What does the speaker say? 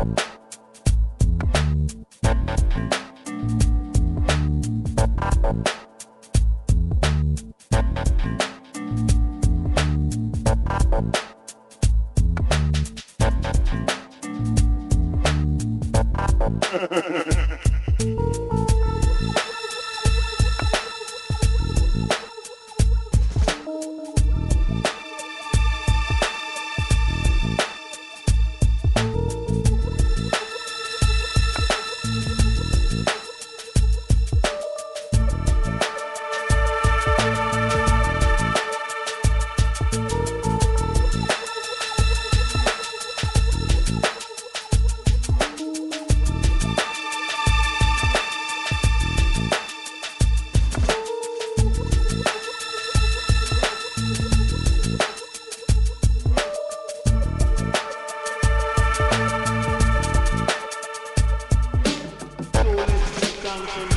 Ha ha ha ha! Wisconsin.